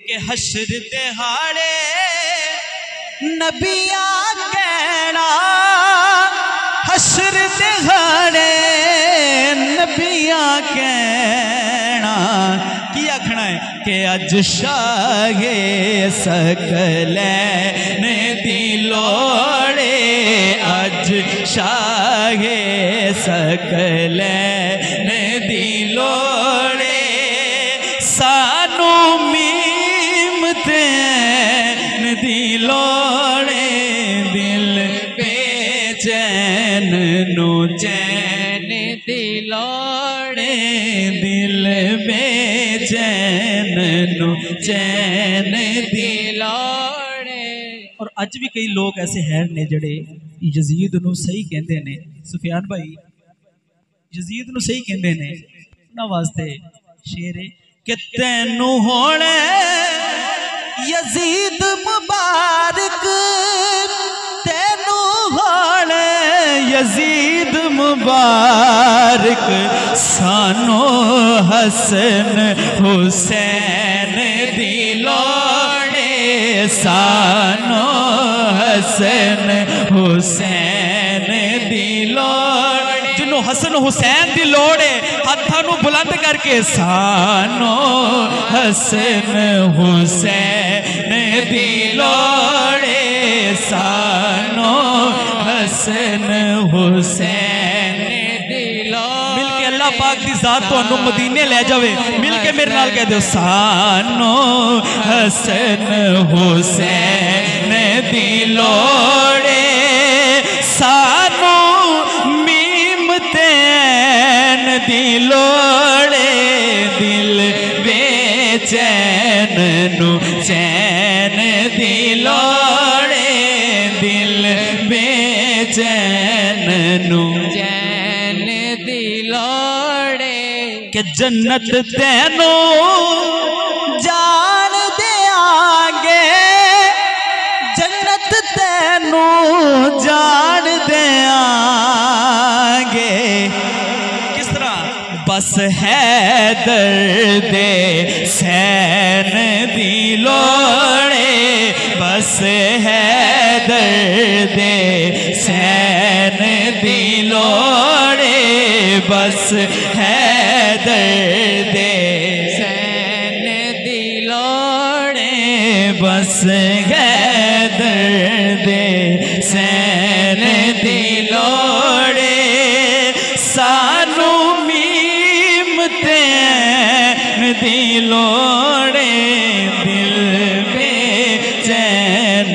के हशर दिहाड़े, नबिया कहना हसर दिहाड़े, नबिया कहना, की आखना है कि अज शागे सकल ने दिलोड़े अज शाहे सकल ने दिलोड़े। ਬੇਚੈਨ ਨੂੰ ਚੈਨ ਦੀ ਲੋੜੇ ਦਿਲ ਬੇਚੈਨ ਨੂੰ ਚੈਨ ਦੀ ਲੋੜੇ ਔਰ ਅੱਜ ਵੀ ਕਈ ਲੋਕ ਐਸੇ ਹੈ ਨੇ ਜਿਹੜੇ ਯਜ਼ੀਦ ਨੂੰ ਸਹੀ ਕਹਿੰਦੇ ਨੇ ਸੁਫਿਆਨ ਭਾਈ ਯਜ਼ੀਦ ਨੂੰ ਸਹੀ ਕਹਿੰਦੇ ਨੇ ਉਹਨਾਂ ਵਾਸਤੇ ਸ਼ੇਰ ਹੈ ਕਿ ਤੈਨੂੰ ਹੁਣ ਯਜ਼ੀਦ यजीद मुबारक सानो हसन हुसैन दिलोड़े सानो हसन हुसैन दिलोड़े जिन्हों हसन हुसैन दिलोड़े हाथों बुलंद करके सानो हसन हुसैन दिलोड़े सा हसन हुसैन दिलो मिल अल्लाह पाक की जात तो मदीने ले जावे। मिलके मेरे नाल कह दो सानो हसन हुसैन दिलोड़े। सानो मीम तैन दिलोड़े। दिल बेचैन नु चैन चैन चैन दिलोड़े। के जन्नत तैनू जान दे आगे जन्नत तेनू जान दे आगे किस तरह? बस है दर्द सैन दिलोड़े। बस है हुसैन दिलोड़े बस है दे सैन दिलोड़े बस है सैन दिलोड़े सानू मीम ते दिलोड़े दिल पे चैन